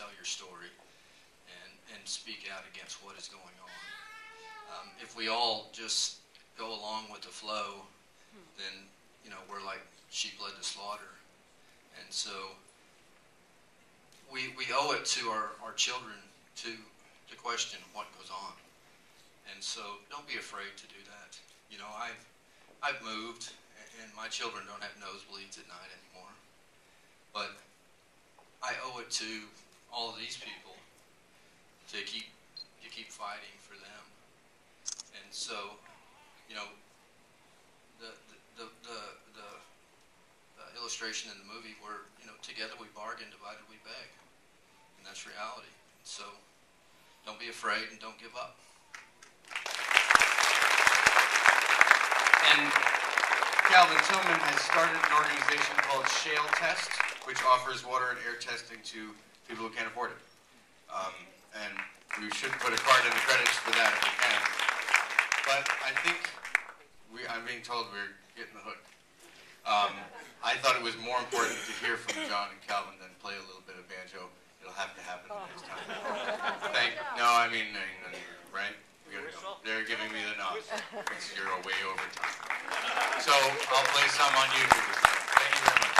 tell your story and, and speak out against what is going on. Um, if we all just go along with the flow, then, you know, we're like sheep led to slaughter. And so we, we owe it to our, our children to, to question what goes on. And so don't be afraid to do that. You know, I've, I've moved, and my children don't have nosebleeds at night anymore. But I owe it to all of these people to keep to keep fighting for them. And so, you know, the the the the, the illustration in the movie where you know together we bargain, divided we beg, and that's reality. So, don't be afraid and don't give up. And Calvin Tillman has started an organization called Shale Test, which offers water and air testing to people who can't afford it. Um, and we should put a card in the credits for that if we can. But I think we, I'm being told we're getting the hook. Um, I thought it was more important to hear from John and Calvin than play a little bit of banjo. It'll have to happen next time. Thank. No, I mean, I mean, go. They're giving me the nod. You're way over time. So I'll play some on YouTube.